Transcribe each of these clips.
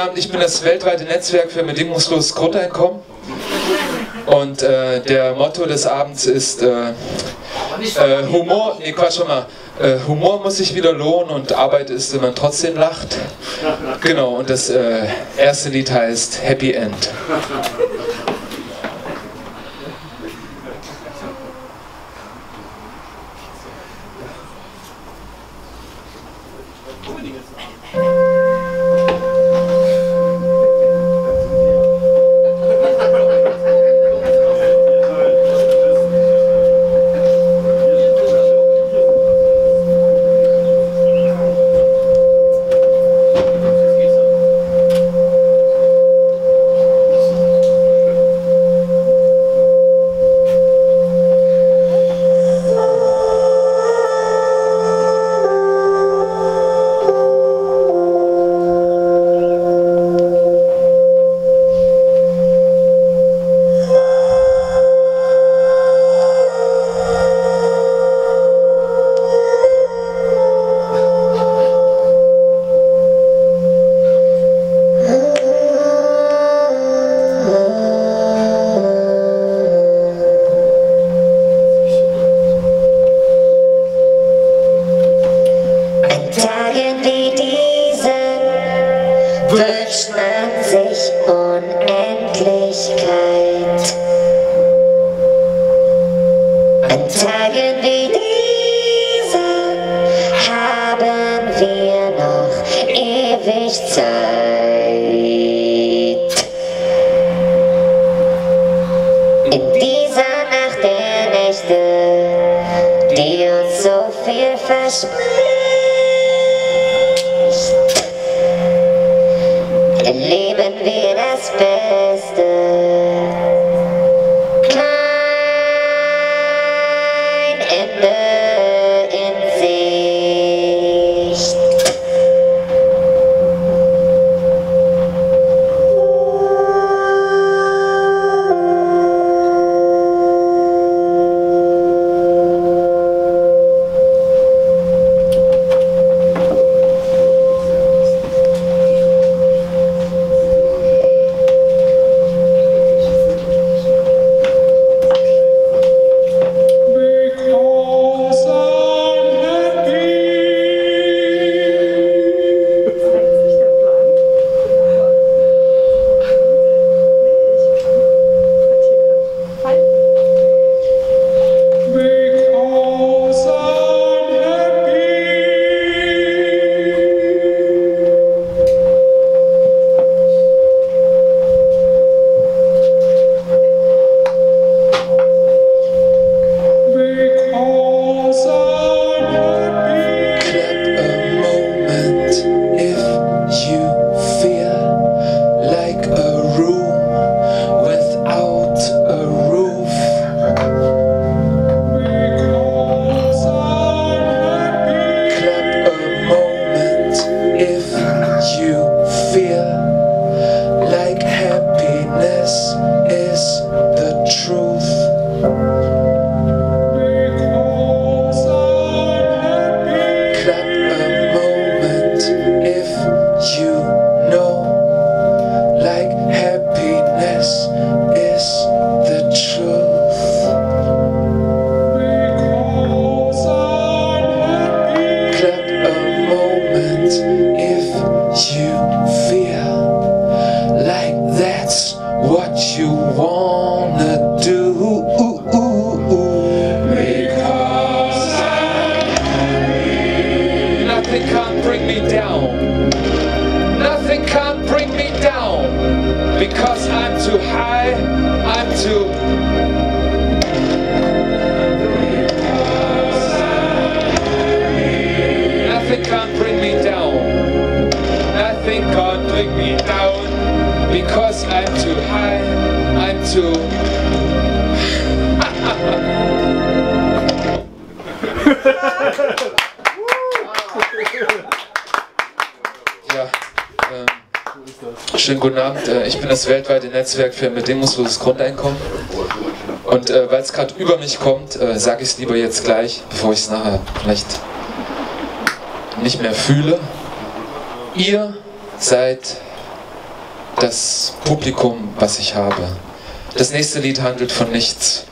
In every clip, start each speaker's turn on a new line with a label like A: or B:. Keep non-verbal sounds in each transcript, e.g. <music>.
A: Namen, ich bin das weltweite Netzwerk für bedingungsloses Grundeinkommen. Und äh, der Motto des Abends ist äh, äh, Humor, nee Quatsch schon mal, äh, Humor muss sich wieder lohnen und Arbeit ist, wenn man trotzdem lacht. Genau, und das äh, erste Lied heißt Happy End. too high, I'm too... Nothing can bring me down. Nothing can bring me down. Because I'm too high, I'm too... Ha ha ha! Schönen guten Abend. Äh, ich bin das weltweite Netzwerk für ein bedingungsloses Grundeinkommen. Und äh, weil es gerade über mich kommt, äh, sage ich es lieber jetzt gleich, bevor ich es nachher vielleicht nicht mehr fühle. Ihr seid das Publikum, was ich habe. Das nächste Lied handelt von nichts.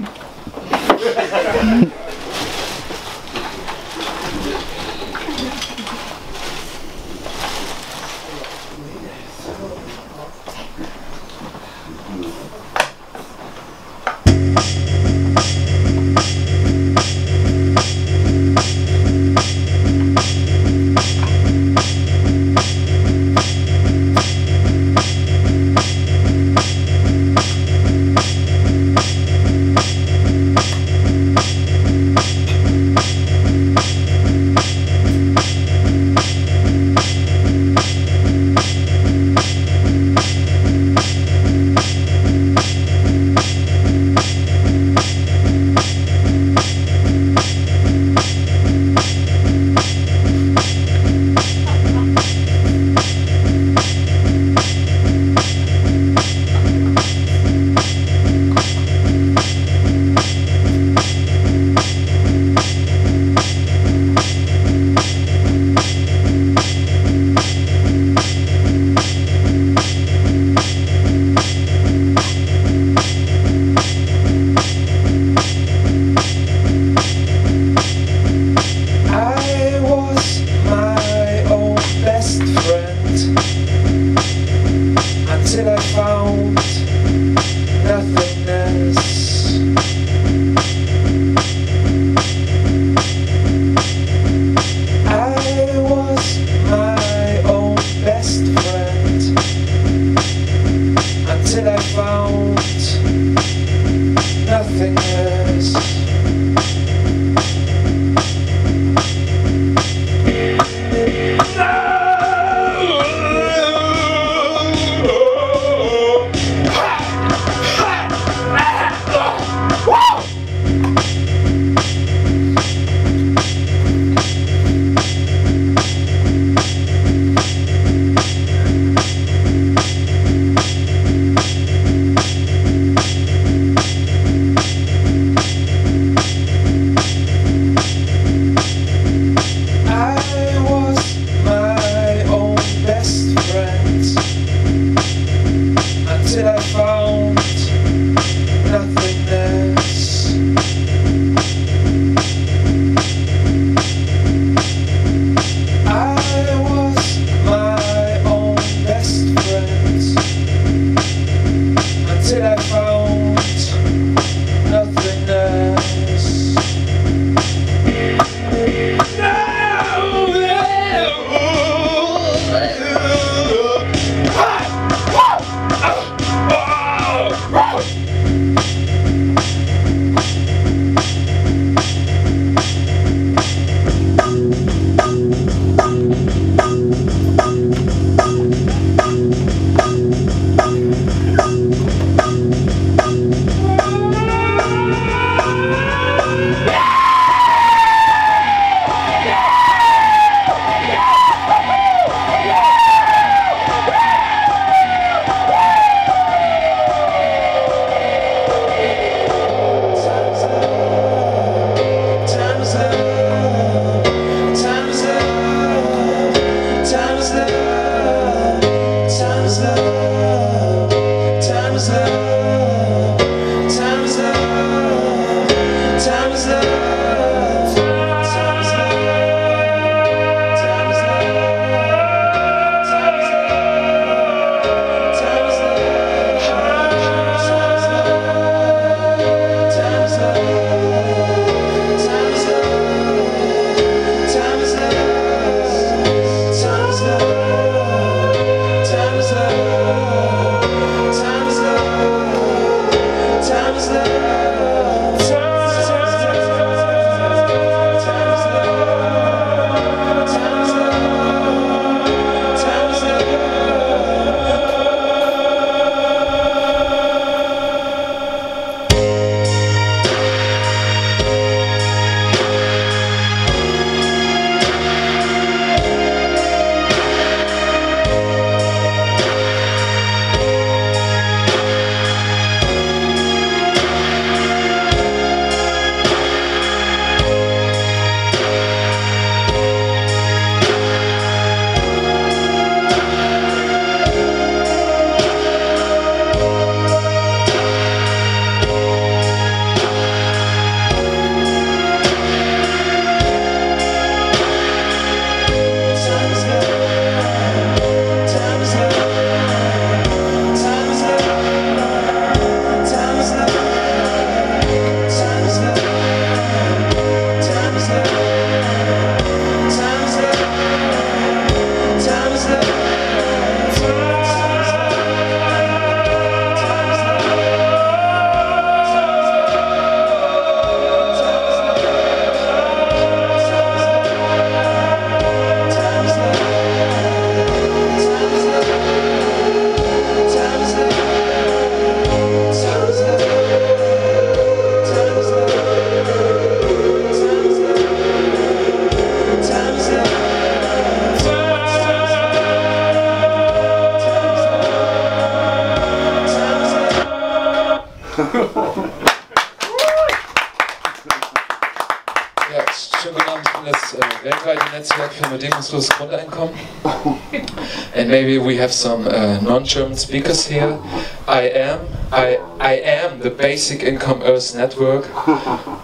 B: and maybe we have some uh, non-German speakers here. I am, I, I am the Basic Income Earth Network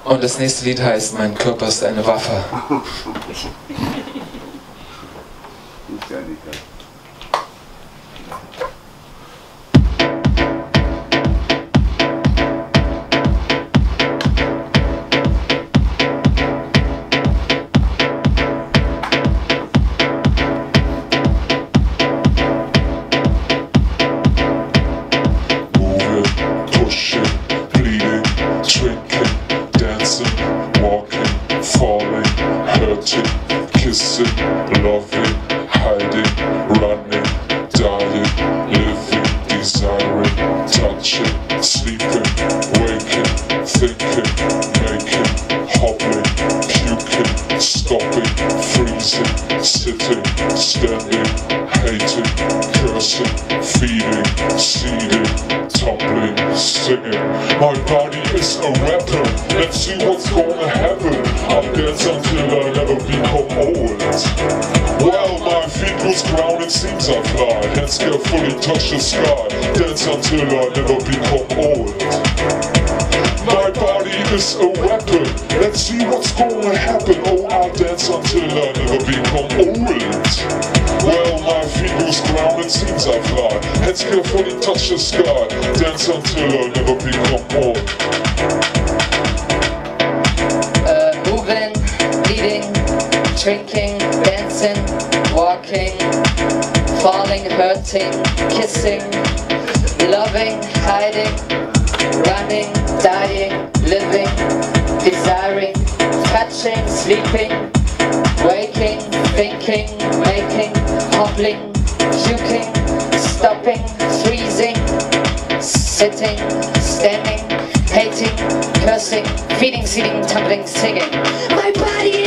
B: und das nächste Lied heißt Mein Körper ist eine Waffe.
C: just a weapon. Let's see what's gonna happen. Oh, I'll dance until I never become old. Well, my feet lose ground, it seems I fly. Heads carefully touch the sky. Dance until I never become old.
D: Uh, Moving, eating, drinking, dancing, walking Falling, hurting, kissing, loving, hiding running, dying, living, desiring, touching, sleeping, waking, thinking, making, hobbling, puking, stopping, freezing, sitting, standing, hating, cursing, feeding, sitting, tumbling, singing. My body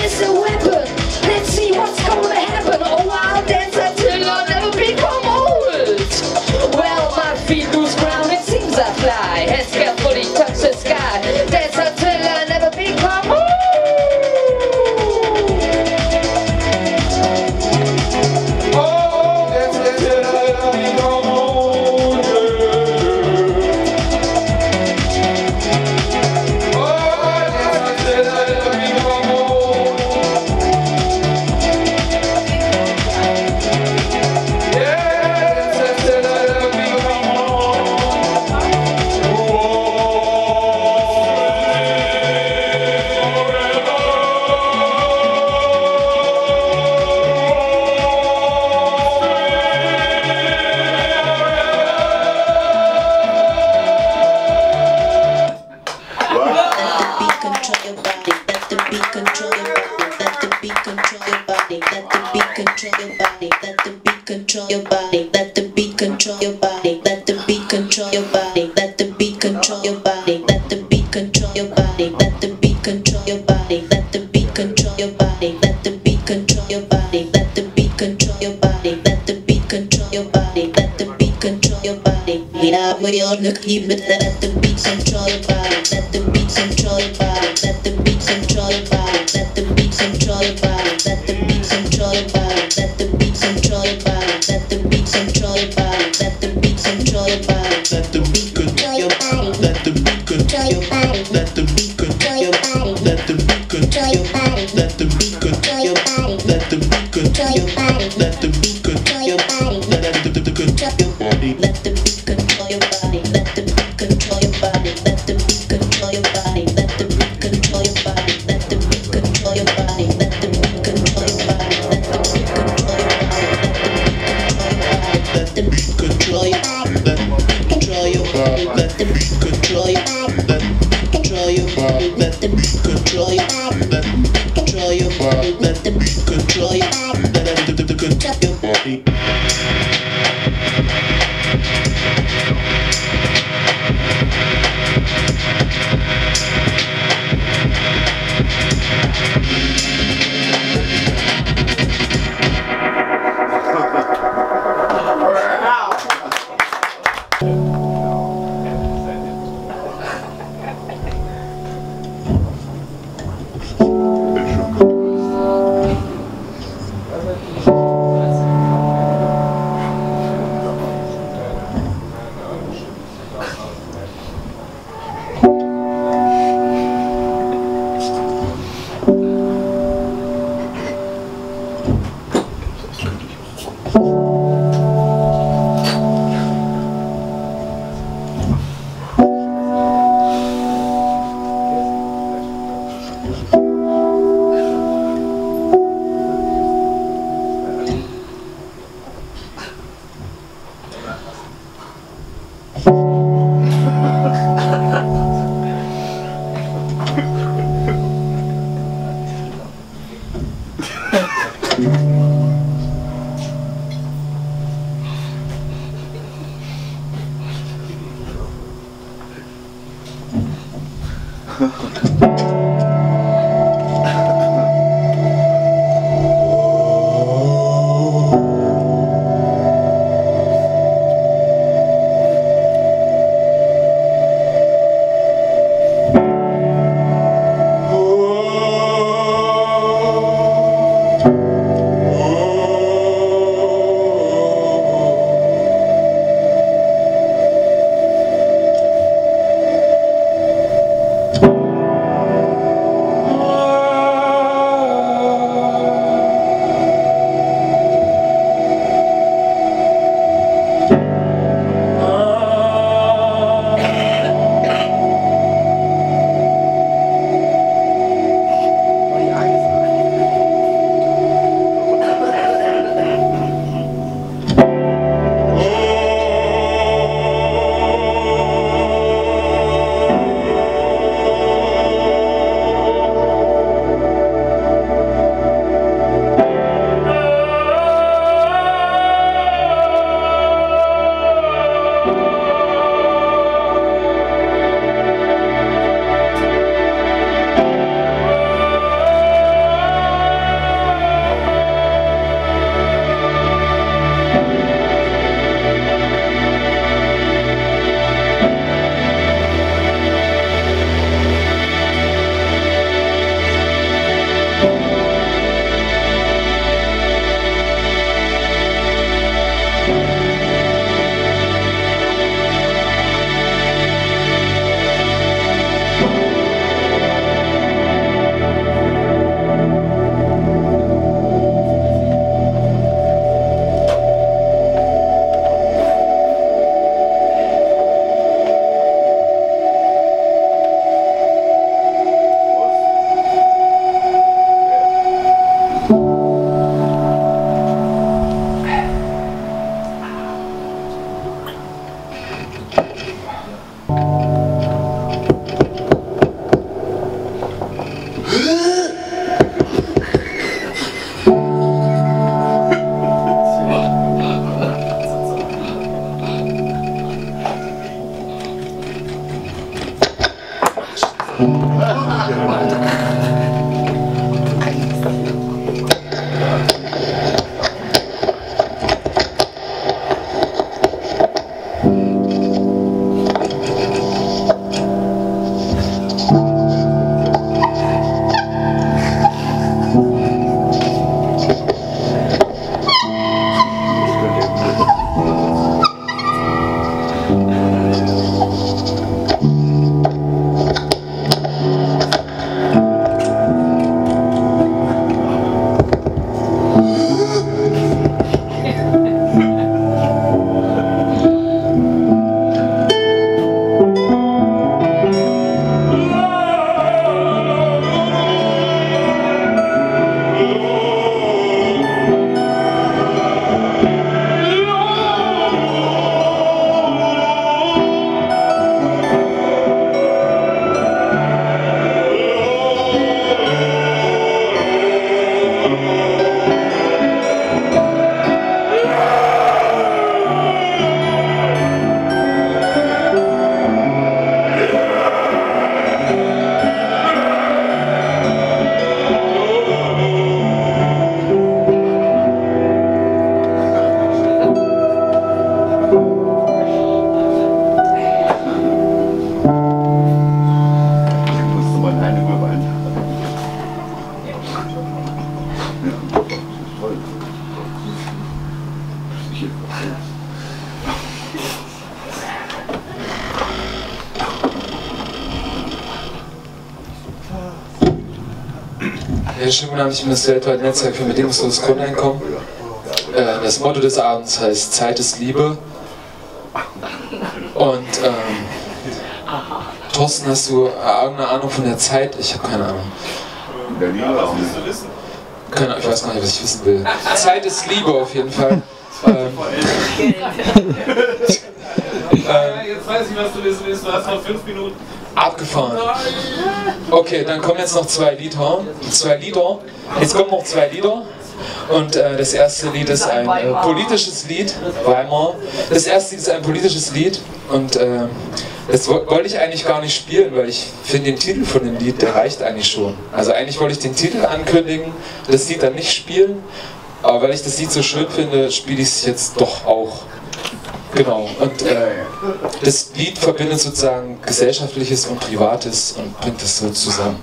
D: on you're looking at the
E: beat control the body, let the beat control the body.
A: Bye. Ich bin das weltweite Netzwerk für bedingungsloses Grundeinkommen. Äh, das Motto des Abends heißt Zeit ist Liebe. Und ähm, Thorsten, hast du irgendeine Ahnung von der Zeit? Ich habe keine Ahnung.
F: Berlin auch nicht.
A: Keine, Ahnung, ich weiß gar nicht, was ich wissen will. Zeit ist Liebe auf jeden Fall. <laughs> Ähm, <laughs>
G: Jetzt weiß ich, was du wissen willst. Du hast noch fünf Minuten.
A: Abgefahren. Okay, dann kommen jetzt noch zwei Lieder. Zwei Lieder. Jetzt kommen noch zwei Lieder. Und äh, das erste Lied ist ein äh, politisches Lied, Weimar. Das erste Lied ist ein politisches Lied und äh,
E: das wollte ich eigentlich gar nicht spielen, weil ich finde den Titel von dem Lied, der reicht eigentlich schon. Also eigentlich wollte ich den Titel ankündigen, das Lied dann nicht spielen, aber weil ich das Lied so schön finde, spiele ich es jetzt doch auch. Genau, und äh, das Lied verbindet sozusagen Gesellschaftliches und Privates und bringt das so zusammen.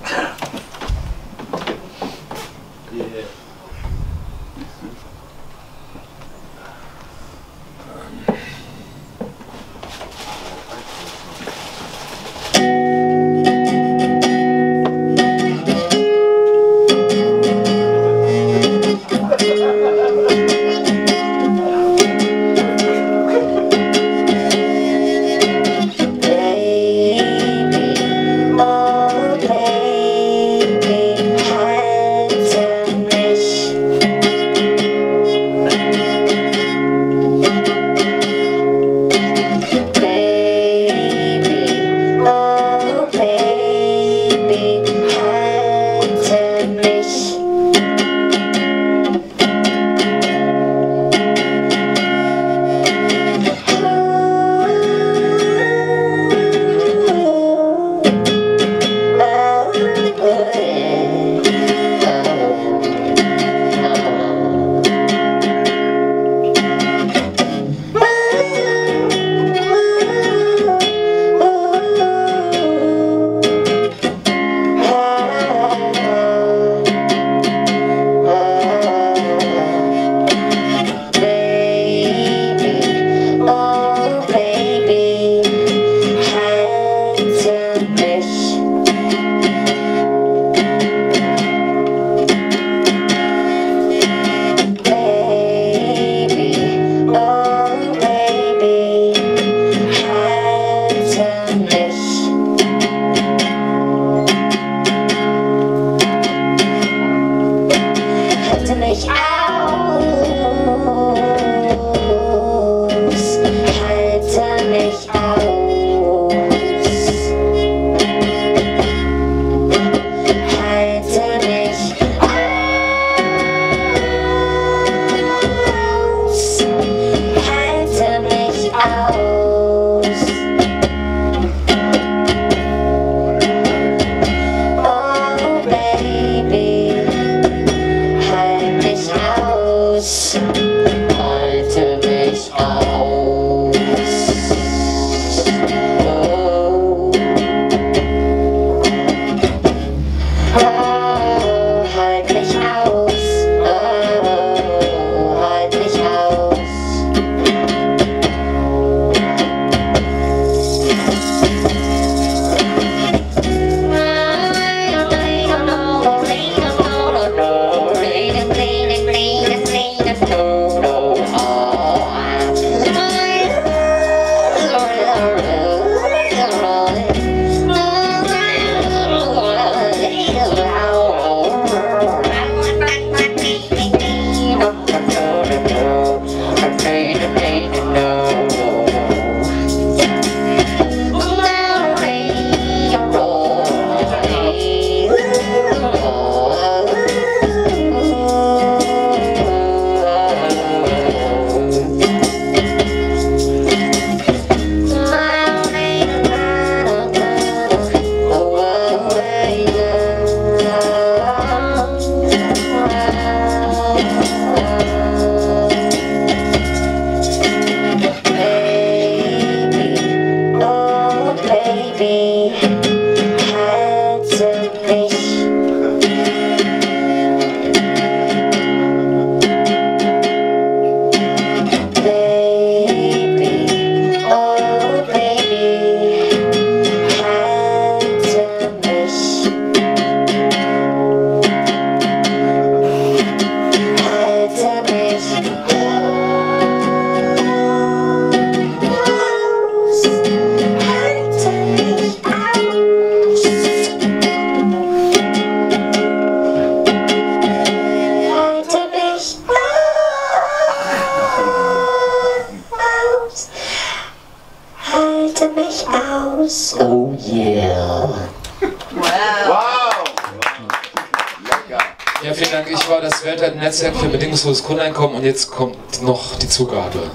E: größeres Grundeinkommen und jetzt kommt noch die Zugabe.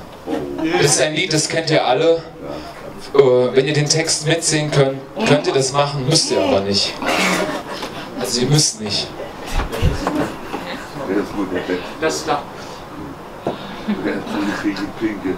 E: Das ist ein Lied, das kennt ihr alle. Äh, wenn ihr den Text mitsehen könnt, könnt ihr das machen, müsst ihr aber nicht. Also ihr müsst nicht.
A: Das ist gut,
F: Das ist
A: da. Pinke.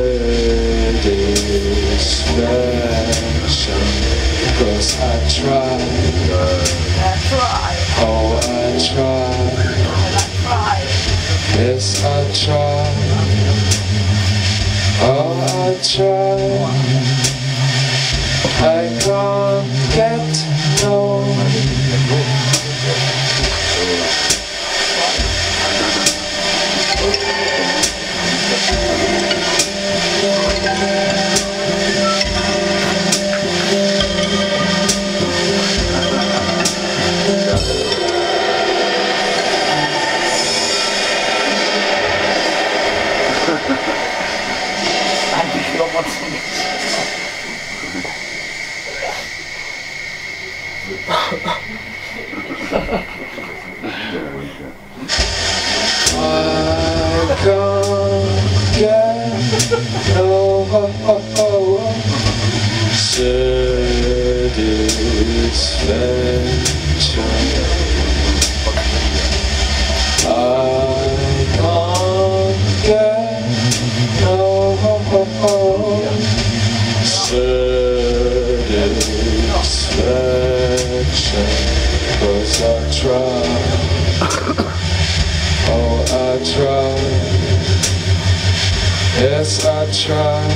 E: Yes, I tried.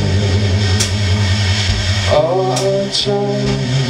E: Oh, I tried.